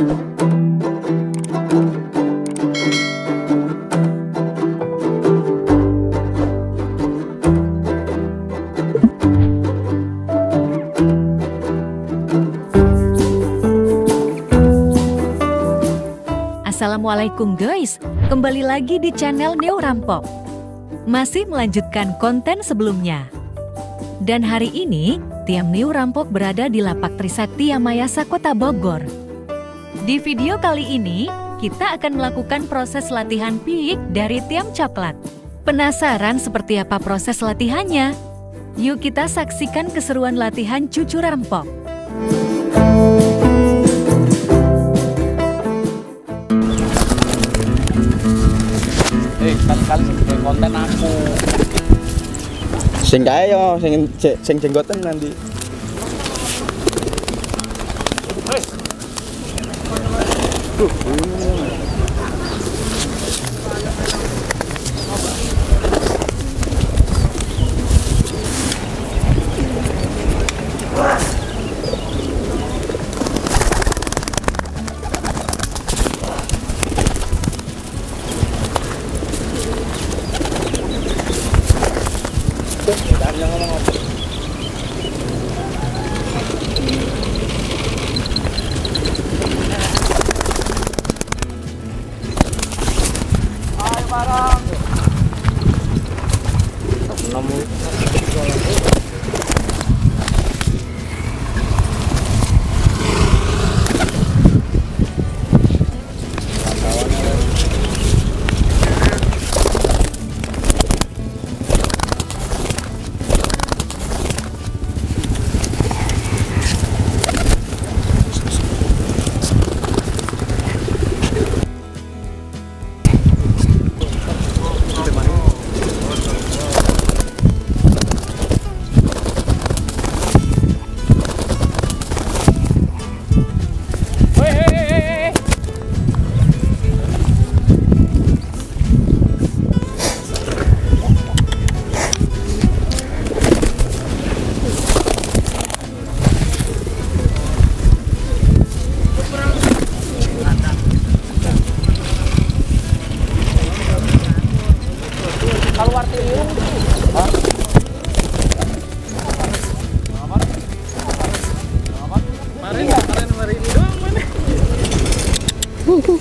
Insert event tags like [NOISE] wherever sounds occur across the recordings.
Assalamualaikum guys, kembali lagi di channel Neo Rampok. Masih melanjutkan konten sebelumnya. Dan hari ini, Tiam Neo Rampok berada di Lapak Trisakti Yamayasa Kota Bogor. Di video kali ini, kita akan melakukan proses latihan piik dari Tiam Coklat. Penasaran seperti apa proses latihannya? Yuk kita saksikan keseruan latihan cucu rampok. Eh, kali-kali sing bikin konten aku. Sing kae yo, sing sing jenggoten nanti. Uf,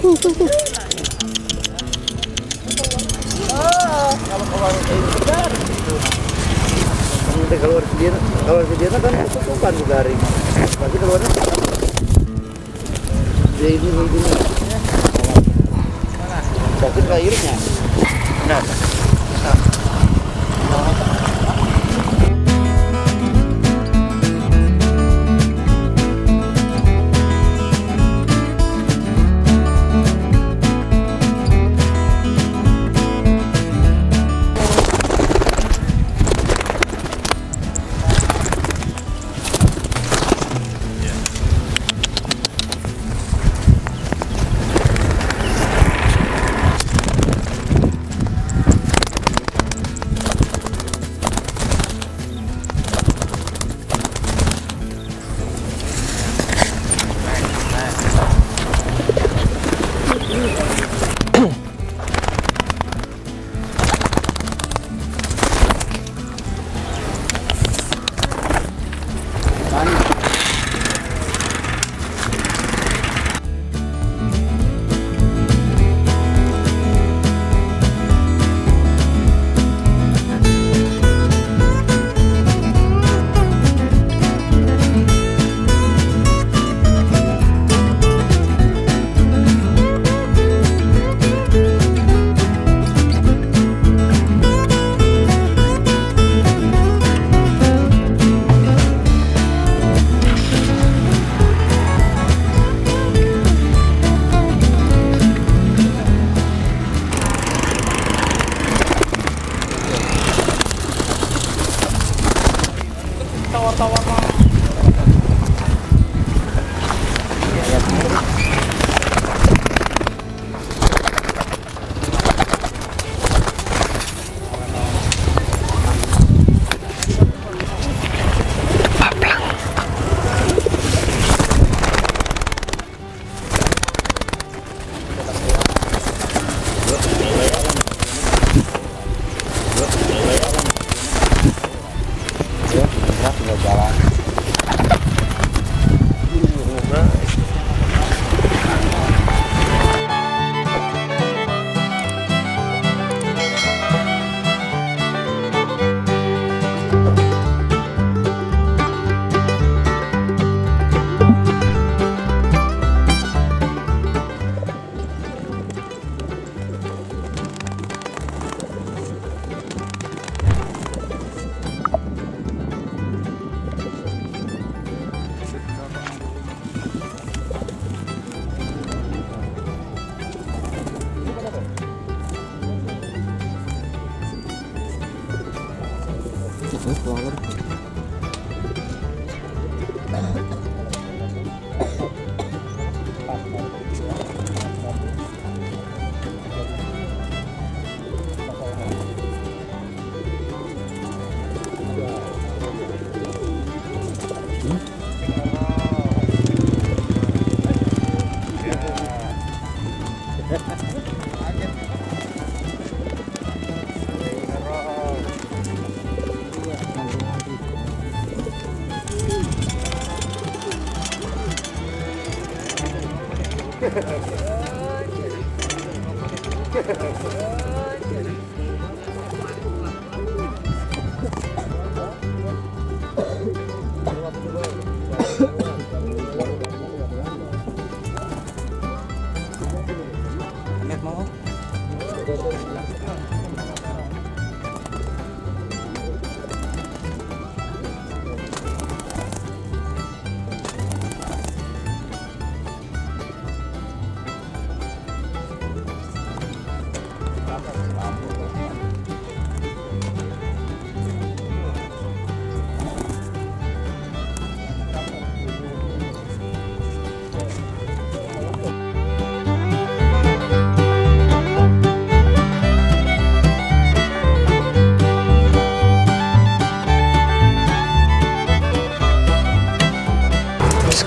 Nanti keluar video, keluar video kan tutupan juga hari. Pasti keluarnya ya ini ini. Sakit ke airnya. Bye-bye. Mm-hmm. Gracias. [LAUGHS]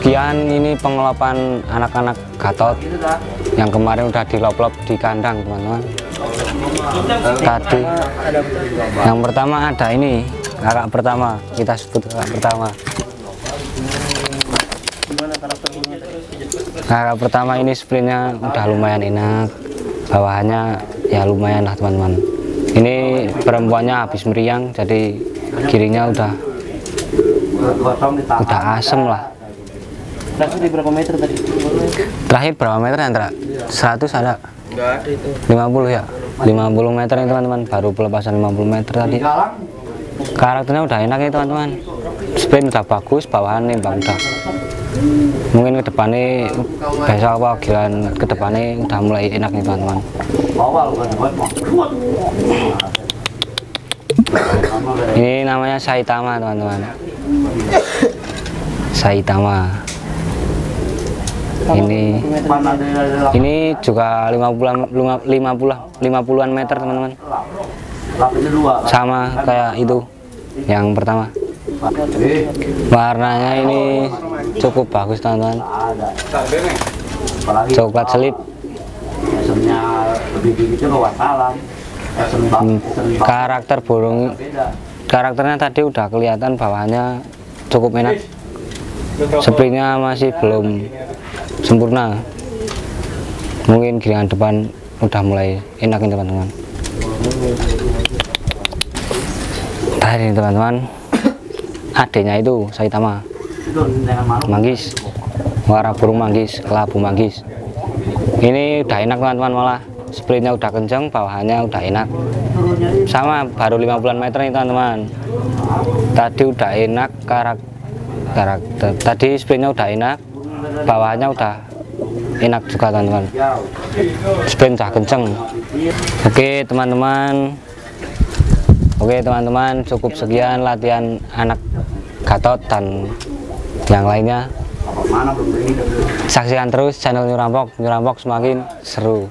Sekian ini pengelopan anak-anak gatot yang kemarin udah diloplop di kandang teman-teman. Tadi yang pertama ada ini kakak pertama kita sebut kakak pertama. Kakak pertama ini sprintnya udah lumayan enak, bawahannya ya lumayan lah teman-teman. Ini perempuannya habis meriang jadi kirinya udah udah asem lah. Terakhir di berapa meter tadi? Terakhir berapa meter ya, Andra? 100 ada? Enggak ada itu. 50 ya? 50 meter nih teman-teman, baru pelepasan 50 meter tadi. Karakternya udah enak ya teman-teman. Sprint udah bagus, bawahan nih bang udah. Mungkin ke depannya besok apa gilan ke depannya udah mulai enak nih teman-teman. Ini namanya Saitama teman-teman. Saitama. Ini ini juga 50 50 50-an meter teman-teman. Sama kayak itu yang pertama. Warnanya ini cukup bagus teman-teman. Coklat selip. Hmm, Karakter burung karakternya tadi udah kelihatan bawahnya cukup enak. Sprintnya masih belum sempurna. Mungkin giringan depan udah mulai enak ini teman-teman. Tadi teman-teman, adanya itu Saitama, manggis, warna burung manggis, kelabu manggis. Ini udah enak teman-teman malah, sprintnya udah kenceng, bawahannya udah enak. Sama baru 50 meter nih teman-teman. Tadi udah enak karakter karakter. Tadi sprintnya udah enak, bawahnya udah enak juga teman-teman. Sprint udah kenceng. Oke teman-teman. Oke teman-teman, cukup sekian latihan anak Gatot dan yang lainnya. Saksikan terus channel New Rampok. New Rampok semakin seru.